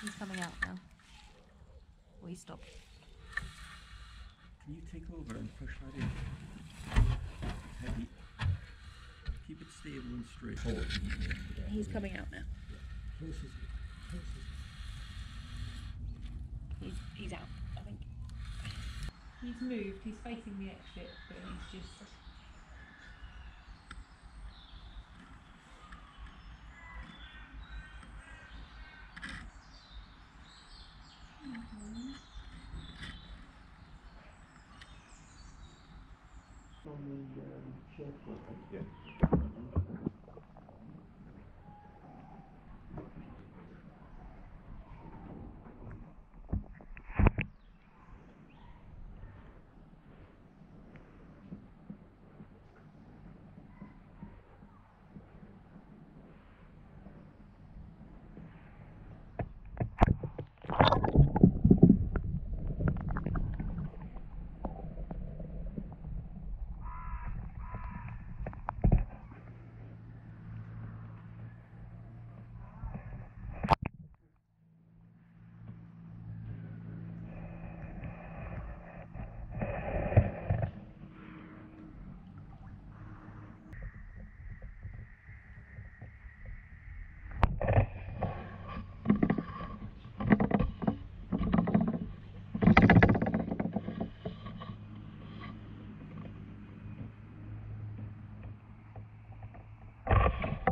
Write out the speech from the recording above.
around. He's coming out now. We stopped. Can you take over and push that in? Heavy. Keep it stable and straight. Forward. He's coming out now. Closest, closest. He's he's out. I think. He's moved, he's facing the exit, but he's just. Yeah.